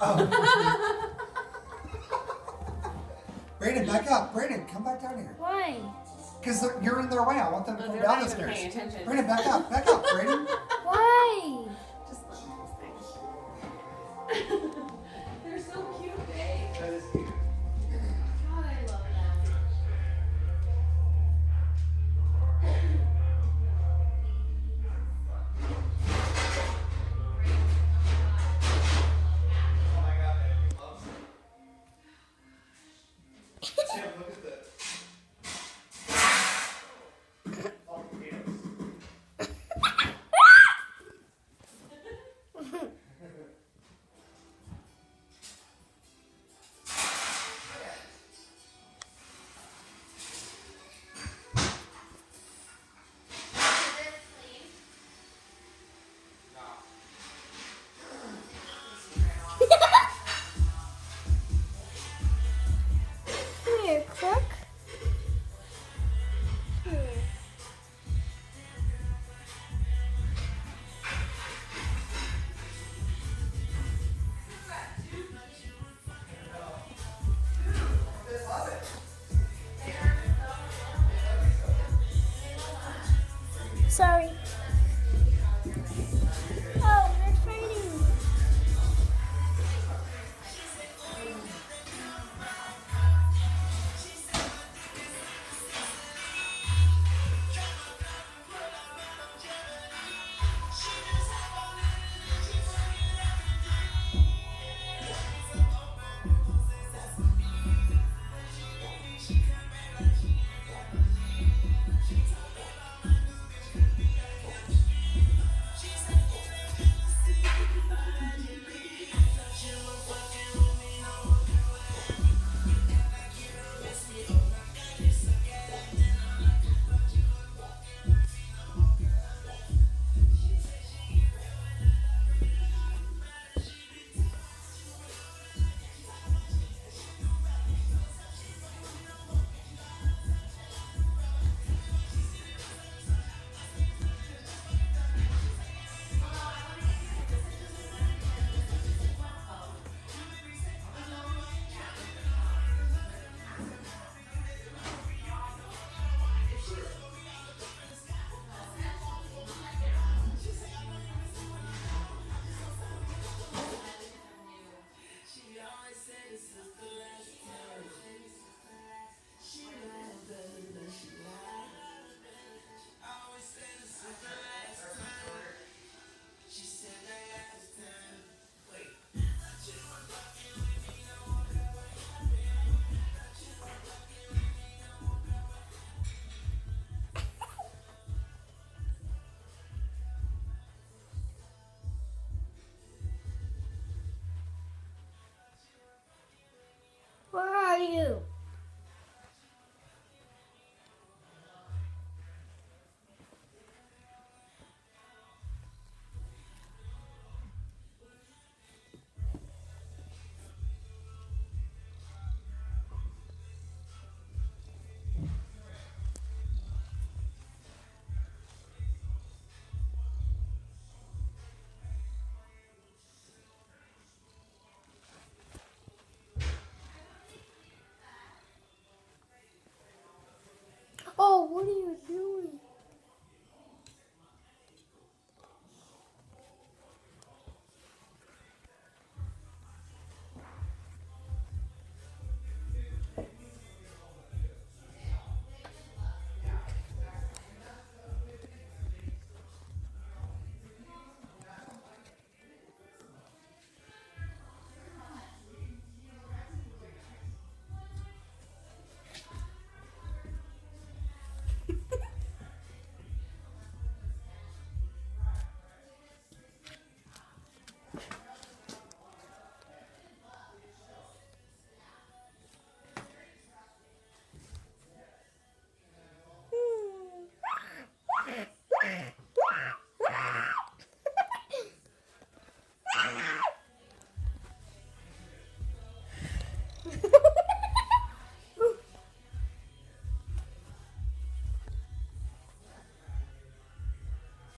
Oh. Brandon, back up. Brandon, come back down here. Why? Because you're in their way. I want them to Oh, come they're down the stairs. attention. Brandon, back up. Back up, Brandon. Why? Sorry.